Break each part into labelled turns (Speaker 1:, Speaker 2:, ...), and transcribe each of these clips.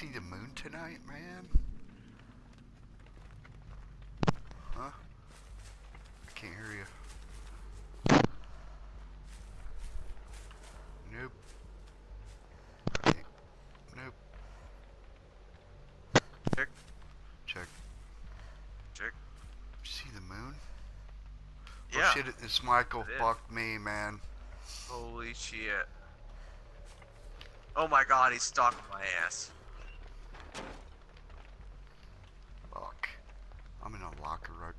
Speaker 1: see the moon tonight, man? Huh? I can't hear you. Nope. Nope.
Speaker 2: Check.
Speaker 1: Check.
Speaker 2: Check.
Speaker 1: See the moon?
Speaker 2: Oh, yeah.
Speaker 1: Oh shit, it's Michael.
Speaker 2: It.
Speaker 1: Fuck me, man.
Speaker 2: Holy shit. Oh my god, he's stalking my ass.
Speaker 1: Fuck. I'm in a locker right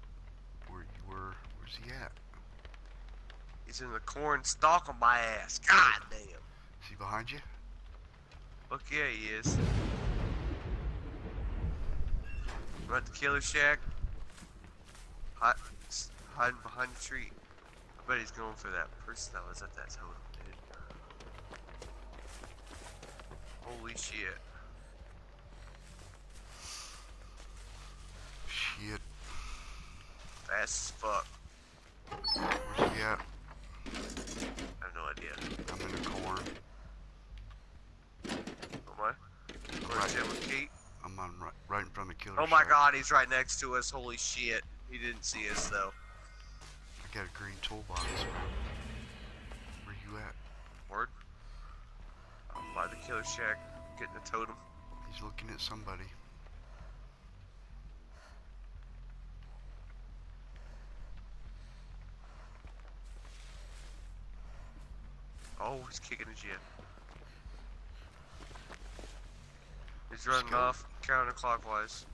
Speaker 1: where you were. Where's he at?
Speaker 2: He's in the corn stalk stalking my ass. God damn.
Speaker 1: Is he behind you?
Speaker 2: Fuck yeah, he is. I'm at the killer shack. S- hiding behind the tree. I bet he's going for that person that was at that totem, dude. Holy shit.
Speaker 1: Shit.
Speaker 2: Fast as fuck.
Speaker 1: Where's he at?
Speaker 2: I have no idea.
Speaker 1: I'm in the corn.
Speaker 2: Am I?
Speaker 1: Right.
Speaker 2: with Kate?
Speaker 1: I'm on right, right in front of the killer.
Speaker 2: Oh my
Speaker 1: shack.
Speaker 2: god, he's right next to us. Holy shit. He didn't see us though.
Speaker 1: I got a green toolbox. Where you at?
Speaker 2: Word? I'm by the killer shack, getting a totem.
Speaker 1: He's looking at somebody.
Speaker 2: He's kicking his jet. He's running off counterclockwise.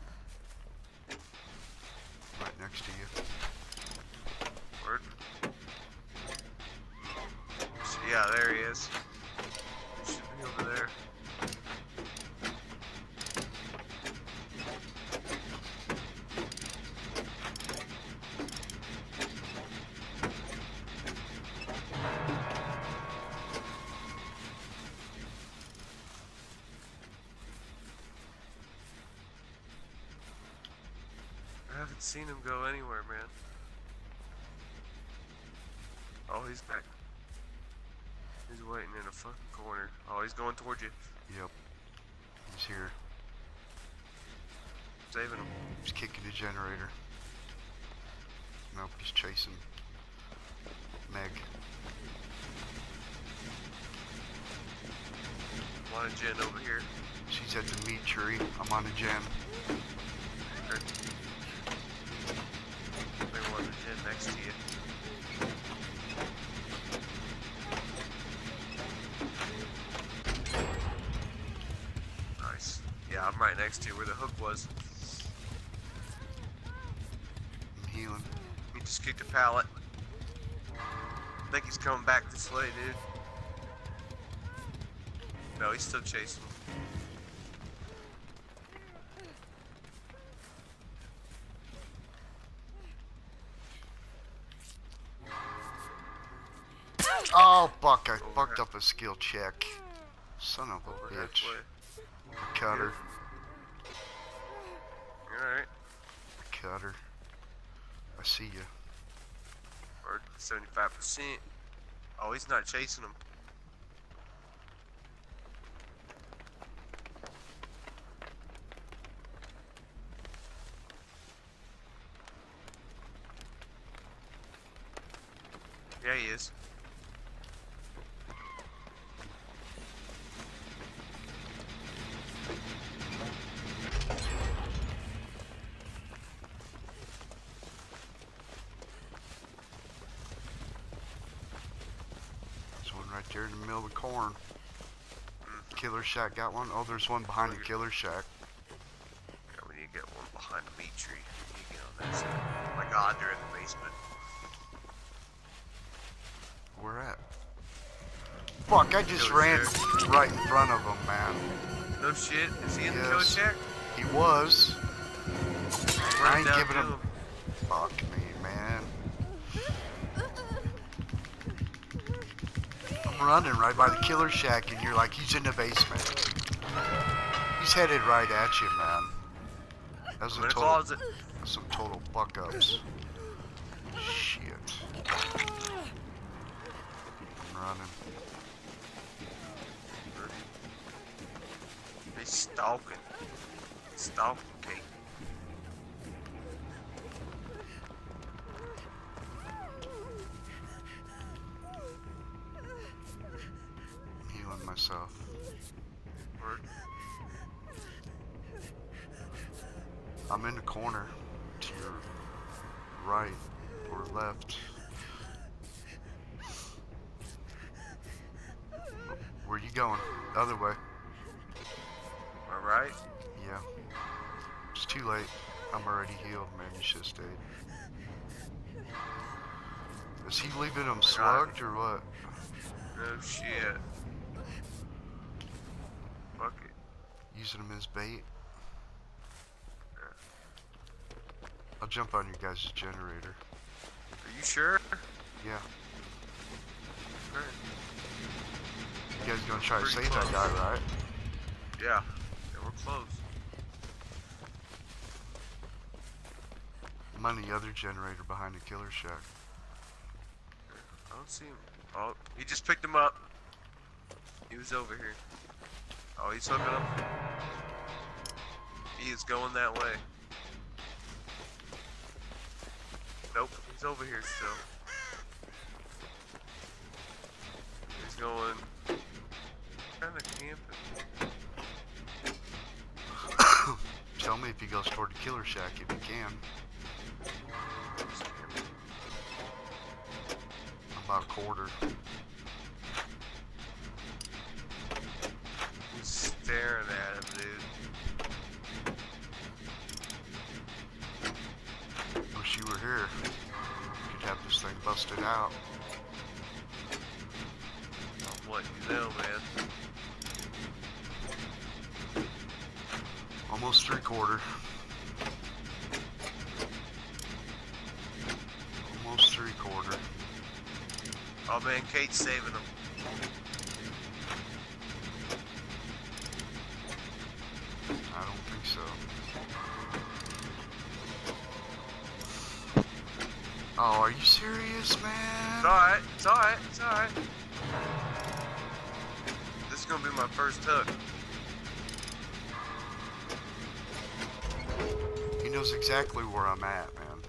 Speaker 1: Right next to you.
Speaker 2: Word. So, yeah, there he is. Seen him go anywhere, man. Oh, he's back. He's waiting in a fucking corner. Oh, he's going towards you.
Speaker 1: Yep. He's here.
Speaker 2: Saving him.
Speaker 1: He's kicking the generator. Nope, he's chasing Meg.
Speaker 2: I'm on a gen over here.
Speaker 1: She's at the meat tree. I'm on a gen
Speaker 2: Maybe one Nice. Yeah, I'm right next to where the hook was.
Speaker 1: I'm healing.
Speaker 2: He just kicked a pallet. I think he's coming back this way, dude. No, he's still chasing.
Speaker 1: Oh, fuck. I fucked up a skill check. Son of a
Speaker 2: Over
Speaker 1: bitch. Cutter.
Speaker 2: Alright.
Speaker 1: I cut her. I see you.
Speaker 2: Or 75%. Oh, he's not chasing him. Yeah, he is.
Speaker 1: There's one right there in the middle of the corn. Killer shack got one. Oh, there's one behind the killer shack.
Speaker 2: Yeah, we need to get one behind the meat tree. We need to get on that side. Oh my god, they're in the basement.
Speaker 1: Where at? Fuck, I just
Speaker 2: Killer
Speaker 1: ran
Speaker 2: shack.
Speaker 1: right in front of him, man.
Speaker 2: No shit. Is he in the kill
Speaker 1: Yes.
Speaker 2: shack?
Speaker 1: He was. I ain't giving
Speaker 2: to
Speaker 1: him. Fuck Running right by the killer shack, and you're like, he's in the basement. He's headed right at you, man. That was a total, some total fuck ups. Shit. I'm running.
Speaker 2: He's stalking stalking.
Speaker 1: Myself.
Speaker 2: Word.
Speaker 1: I'm in the corner to your right or left. Where you going? The other way.
Speaker 2: Alright?
Speaker 1: Yeah. It's too late. I'm already healed, man. You should have stayed. Is he leaving him slugged or what?
Speaker 2: No shit. Fuck it.
Speaker 1: Using him as bait? I'll jump on your guys' generator.
Speaker 2: Are you sure?
Speaker 1: Yeah.
Speaker 2: Okay.
Speaker 1: You guys gonna try to save that guy, right?
Speaker 2: Yeah. Yeah, we're close.
Speaker 1: I'm on the other generator behind the killer shack.
Speaker 2: I don't see him. Oh, he just picked him up. He was over here. Oh, he's hooking him. He is going that way. Nope, he's over here still. He's going. Kind of camping.
Speaker 1: Tell me if he goes toward the killer shack if he can.
Speaker 2: He's camping.
Speaker 1: I'm about a quarter.
Speaker 2: Staring at him, dude.
Speaker 1: Wish you were here. Could have this thing busted out.
Speaker 2: I'm letting you know, man.
Speaker 1: Almost three quarter. Almost three quarter.
Speaker 2: Oh man, Kate's saving him.
Speaker 1: Oh, are you serious, man?
Speaker 2: It's alright, it's alright, it's alright. This is gonna be my first hook.
Speaker 1: He knows exactly where I'm at, man.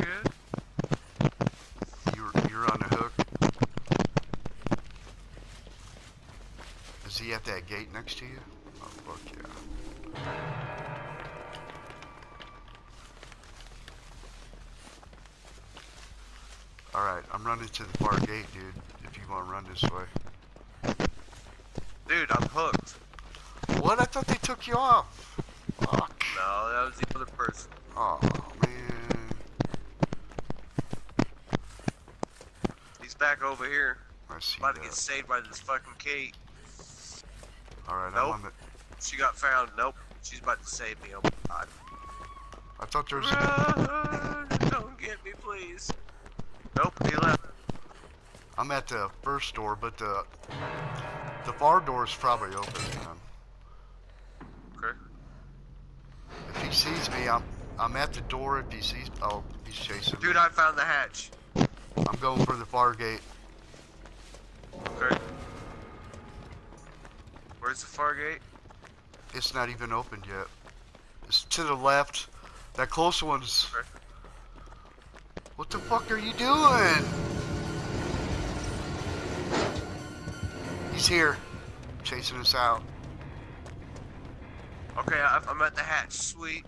Speaker 2: You're good?
Speaker 1: You're you're on the hook. Is he at that gate next to you? Oh fuck yeah. Alright, I'm running to the far gate, dude. If you wanna run this way.
Speaker 2: Dude, I'm hooked.
Speaker 1: What? I thought they took you off. Fuck.
Speaker 2: No, that was the other person.
Speaker 1: Oh man.
Speaker 2: He's back over here.
Speaker 1: I see
Speaker 2: About to get saved by this fucking Kate.
Speaker 1: Alright,
Speaker 2: Nope.
Speaker 1: I'm on the
Speaker 2: She got found. Nope. She's about to save me. Oh my god.
Speaker 1: I thought there was a
Speaker 2: Run! Don't get me, please. Nope, he left.
Speaker 1: I'm at the first door, but uh, the the far door is probably open, man.
Speaker 2: Okay.
Speaker 1: If he sees me, I'm I'm at the door. If he sees, oh, he's chasing
Speaker 2: Dude,
Speaker 1: me.
Speaker 2: I found the hatch.
Speaker 1: I'm going for the far gate.
Speaker 2: Okay. Where's the far gate?
Speaker 1: It's not even opened yet. It's to the left. That close one's.
Speaker 2: Okay.
Speaker 1: What the fuck are you doing? He's here, chasing us out.
Speaker 2: Okay, I'm at the hatch. Sweet.